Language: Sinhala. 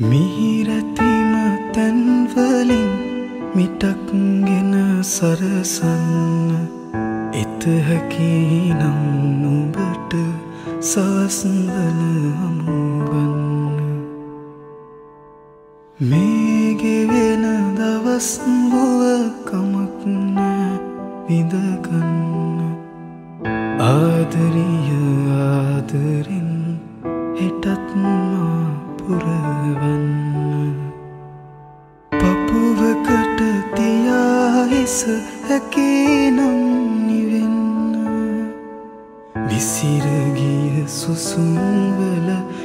මිහිරැතිම තැන්වලින් මිටක්ගෙන සරසන්න. එතහැකි නම් නුබට සවස්වල හමුවන්න. මේගෙවෙන දවස්බුව කමක්නෑ විඳගන්න. ආදරිය ආදරෙන් හෙටත්මා පුරවන්න පපුුවකට තියාහිස හැකේනම් නිවෙන්න. විසිරගිය සුසුම්වල පිඳක්ගේ